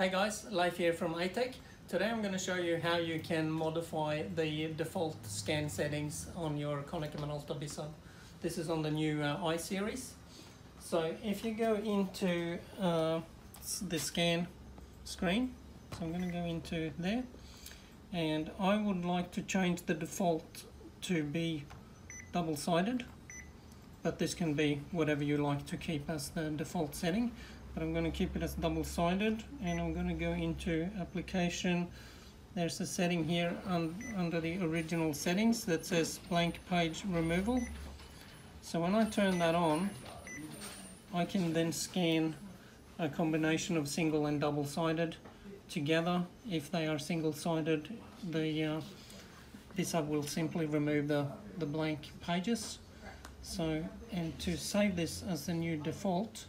Hey guys, Leif here from ATEC. Today I'm going to show you how you can modify the default scan settings on your Konica Minolta bizhub. This is on the new uh, i-series. So if you go into uh, the scan screen, so I'm going to go into there and I would like to change the default to be double-sided but this can be whatever you like to keep as the default setting but I'm going to keep it as double-sided and I'm going to go into application. There's a setting here un under the original settings that says blank page removal. So when I turn that on I can then scan a combination of single and double-sided together. If they are single-sided the uh, this I will simply remove the, the blank pages. So and to save this as the new default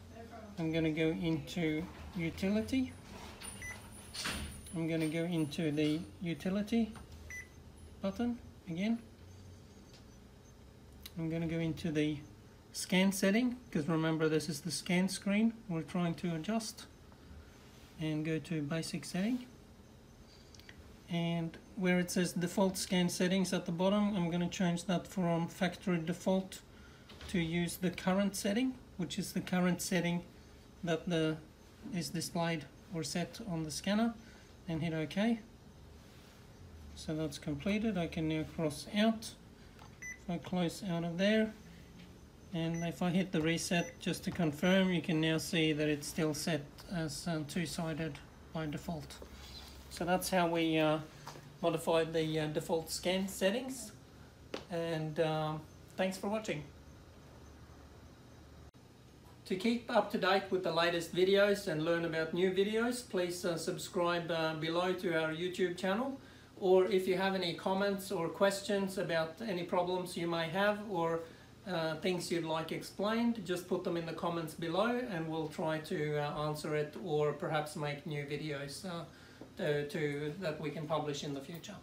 I'm going to go into utility. I'm going to go into the utility button again. I'm going to go into the scan setting because remember this is the scan screen we're trying to adjust and go to basic setting and where it says default scan settings at the bottom I'm going to change that from factory default to use the current setting which is the current setting that the is displayed or set on the scanner and hit OK. So that's completed. I can now cross out. If I close out of there and if I hit the reset just to confirm you can now see that it's still set as uh, two-sided by default. So that's how we uh, modified the uh, default scan settings and uh, thanks for watching. To keep up to date with the latest videos and learn about new videos, please uh, subscribe uh, below to our YouTube channel. Or if you have any comments or questions about any problems you may have or uh, things you'd like explained, just put them in the comments below and we'll try to uh, answer it or perhaps make new videos uh, to, to, that we can publish in the future.